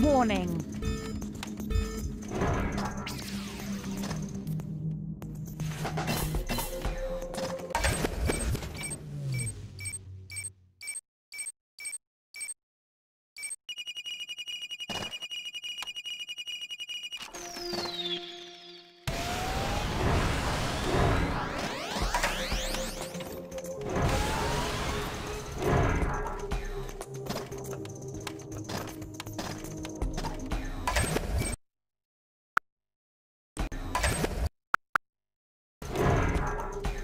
Warning.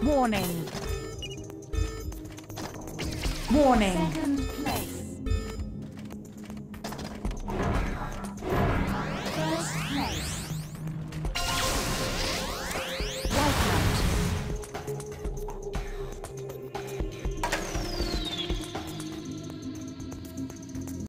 Warning. Warning.